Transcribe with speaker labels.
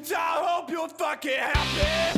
Speaker 1: I hope you're fucking happy.